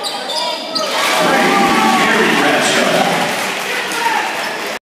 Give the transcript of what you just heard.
Thank you.